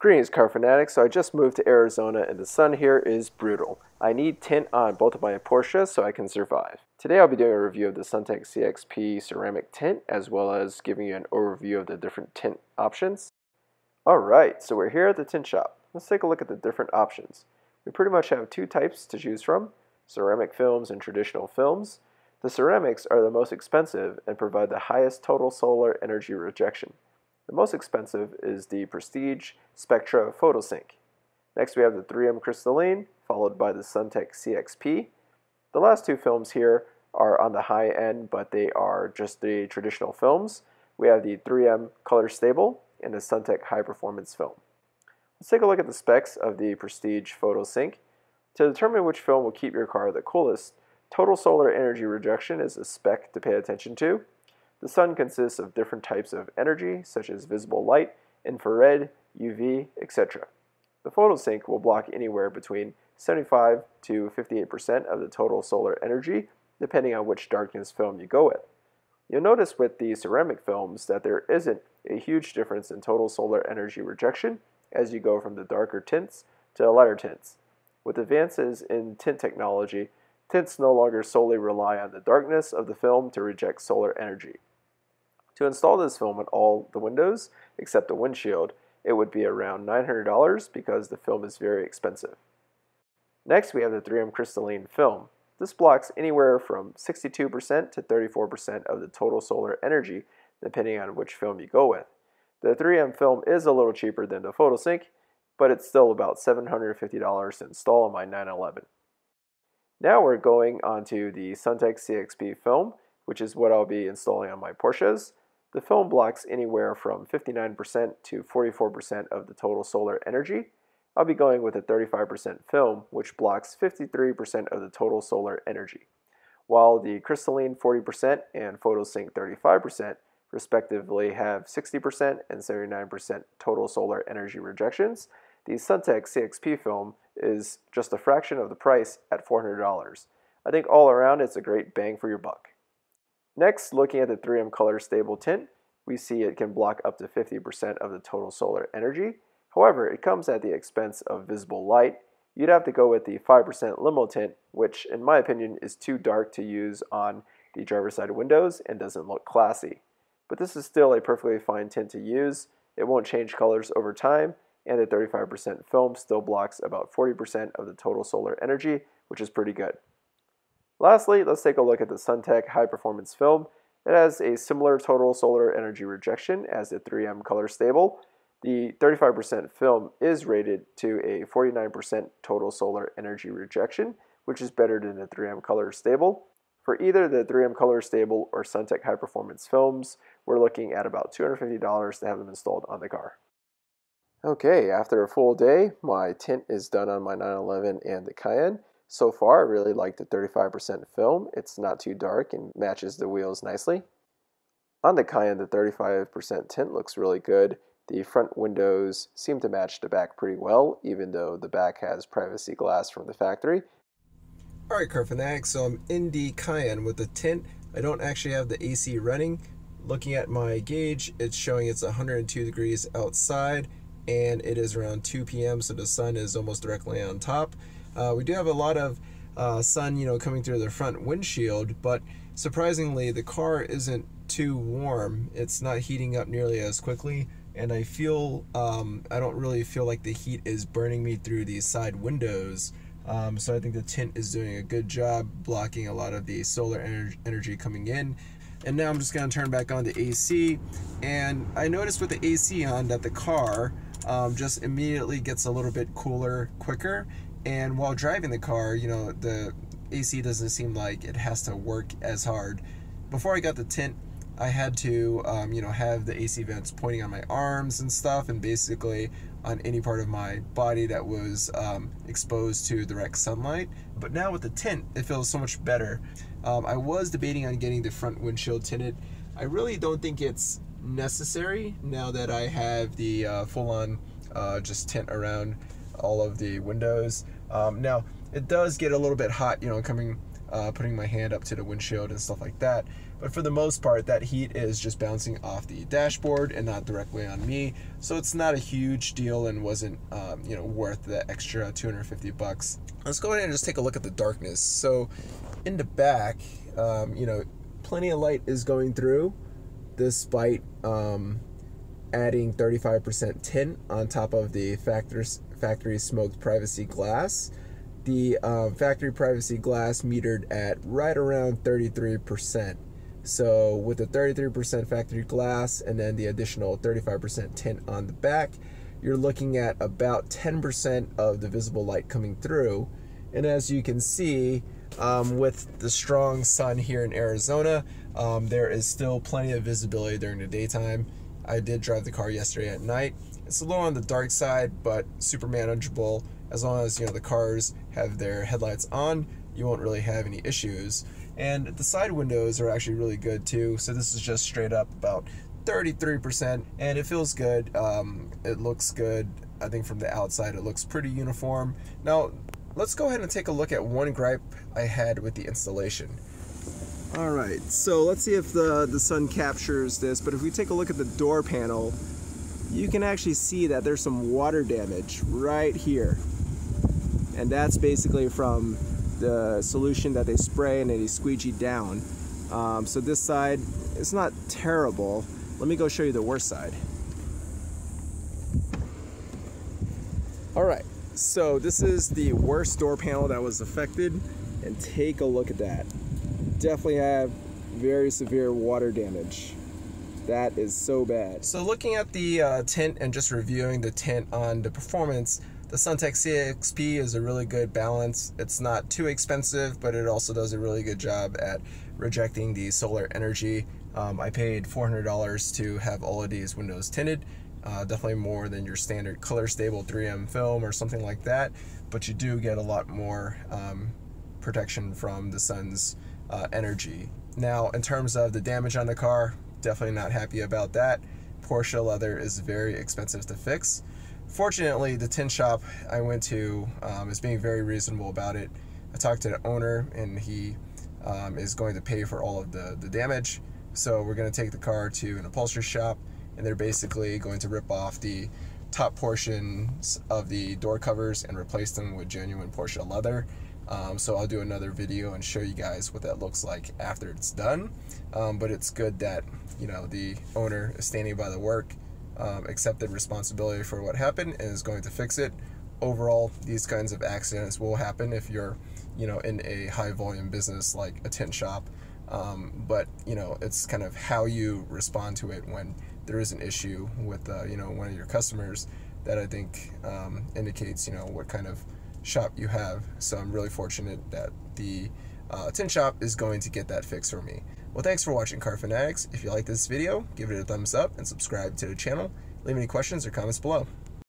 Greetings car fanatics, so I just moved to Arizona and the sun here is brutal. I need tint on both of my Porsches so I can survive. Today I'll be doing a review of the Suntek CXP ceramic tint as well as giving you an overview of the different tint options. Alright, so we're here at the tint shop. Let's take a look at the different options. We pretty much have two types to choose from, ceramic films and traditional films. The ceramics are the most expensive and provide the highest total solar energy rejection. The most expensive is the Prestige Spectra PhotoSync. Next we have the 3M Crystalline, followed by the Suntek CXP. The last two films here are on the high end, but they are just the traditional films. We have the 3M Color Stable and the Suntek High Performance Film. Let's take a look at the specs of the Prestige PhotoSync. To determine which film will keep your car the coolest, total solar energy rejection is a spec to pay attention to. The sun consists of different types of energy, such as visible light, infrared, UV, etc. The photosync will block anywhere between 75 to 58% of the total solar energy, depending on which darkness film you go with. You'll notice with the ceramic films that there isn't a huge difference in total solar energy rejection as you go from the darker tints to the lighter tints. With advances in tint technology, tints no longer solely rely on the darkness of the film to reject solar energy. To install this film on all the windows except the windshield, it would be around $900 because the film is very expensive. Next we have the 3M crystalline film. This blocks anywhere from 62% to 34% of the total solar energy depending on which film you go with. The 3M film is a little cheaper than the PhotoSync, but it's still about $750 to install on my 911. Now we're going on to the Suntek CXP film, which is what I'll be installing on my Porsches. The film blocks anywhere from 59% to 44% of the total solar energy. I'll be going with a 35% film, which blocks 53% of the total solar energy, while the crystalline 40% and photosync 35% respectively have 60% and 79% total solar energy rejections. The Suntek CXP film is just a fraction of the price at $400. I think all around it's a great bang for your buck. Next, looking at the 3M Color Stable tint, we see it can block up to 50% of the total solar energy. However, it comes at the expense of visible light. You'd have to go with the 5% limo tint, which in my opinion is too dark to use on the driver's side windows and doesn't look classy. But this is still a perfectly fine tint to use. It won't change colors over time, and the 35% film still blocks about 40% of the total solar energy, which is pretty good. Lastly, let's take a look at the Suntek High Performance Film. It has a similar total solar energy rejection as the 3M Color Stable. The 35% film is rated to a 49% total solar energy rejection, which is better than the 3M Color Stable. For either the 3M Color Stable or Suntek High Performance films, we're looking at about $250 to have them installed on the car. Okay, after a full day, my tint is done on my 911 and the Cayenne. So far, I really like the 35% film. It's not too dark and matches the wheels nicely. On the Cayenne, the 35% tint looks really good. The front windows seem to match the back pretty well, even though the back has privacy glass from the factory. Alright, car fanatics, so I'm in the Cayenne with the tint. I don't actually have the AC running. Looking at my gauge, it's showing it's 102 degrees outside, and it is around 2 p.m., so the sun is almost directly on top. Uh, we do have a lot of uh, sun, you know, coming through the front windshield, but surprisingly, the car isn't too warm. It's not heating up nearly as quickly, and I feel um, I don't really feel like the heat is burning me through these side windows. Um, so I think the tint is doing a good job blocking a lot of the solar ener energy coming in. And now I'm just gonna turn back on the AC, and I noticed with the AC on that the car um, just immediately gets a little bit cooler quicker and while driving the car, you know, the AC doesn't seem like it has to work as hard. Before I got the tint, I had to, um, you know, have the AC vents pointing on my arms and stuff, and basically on any part of my body that was um, exposed to direct sunlight. But now with the tint, it feels so much better. Um, I was debating on getting the front windshield tinted. I really don't think it's necessary now that I have the uh, full-on uh, just tint around all of the windows. Um, now, it does get a little bit hot, you know, coming, uh, putting my hand up to the windshield and stuff like that. but for the most part, that heat is just bouncing off the dashboard and not directly on me. So it's not a huge deal and wasn't, um, you know, worth the extra 250 bucks. Let's go ahead and just take a look at the darkness. So in the back, um, you know, plenty of light is going through despite um, adding 35% tint on top of the factory, factory smoked privacy glass. The um, factory privacy glass metered at right around 33%. So with the 33% factory glass and then the additional 35% tint on the back, you're looking at about 10% of the visible light coming through. And as you can see, um, with the strong sun here in Arizona, um, there is still plenty of visibility during the daytime. I did drive the car yesterday at night. It's a little on the dark side, but super manageable. As long as you know the cars have their headlights on, you won't really have any issues. And the side windows are actually really good too. So this is just straight up about 33%, and it feels good. Um, it looks good. I think from the outside, it looks pretty uniform. Now, let's go ahead and take a look at one gripe I had with the installation. All right, so let's see if the, the sun captures this, but if we take a look at the door panel, you can actually see that there's some water damage right here. And that's basically from the solution that they spray and they squeegee down. Um, so this side, it's not terrible. Let me go show you the worst side. All right, so this is the worst door panel that was affected and take a look at that definitely have very severe water damage. That is so bad. So looking at the uh, tint and just reviewing the tint on the performance, the Suntek CXP is a really good balance. It's not too expensive, but it also does a really good job at rejecting the solar energy. Um, I paid $400 to have all of these windows tinted. Uh, definitely more than your standard color stable 3M film or something like that, but you do get a lot more um, protection from the sun's uh, energy. Now, in terms of the damage on the car, definitely not happy about that. Porsche leather is very expensive to fix. Fortunately, the tin shop I went to um, is being very reasonable about it. I talked to the owner and he um, is going to pay for all of the, the damage. So we're going to take the car to an upholstery shop and they're basically going to rip off the top portions of the door covers and replace them with genuine Porsche leather. Um, so I'll do another video and show you guys what that looks like after it's done. Um, but it's good that you know the owner is standing by the work, um, accepted responsibility for what happened, and is going to fix it. Overall, these kinds of accidents will happen if you're you know in a high volume business like a tint shop. Um, but you know it's kind of how you respond to it when there is an issue with uh, you know one of your customers that I think um, indicates you know what kind of shop you have. So I'm really fortunate that the uh, tin shop is going to get that fix for me. Well, thanks for watching Car Fanatics. If you like this video, give it a thumbs up and subscribe to the channel. Leave any questions or comments below.